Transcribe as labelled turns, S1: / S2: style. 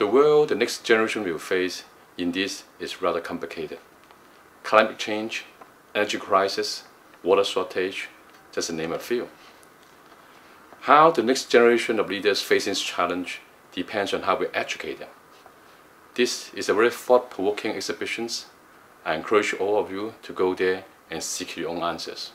S1: The world the next generation will face in this is rather complicated. Climate change, energy crisis, water shortage, just to name a few. How the next generation of leaders facing this challenge depends on how we educate them. This is a very thought-provoking exhibition. I encourage all of you to go there and seek your own answers.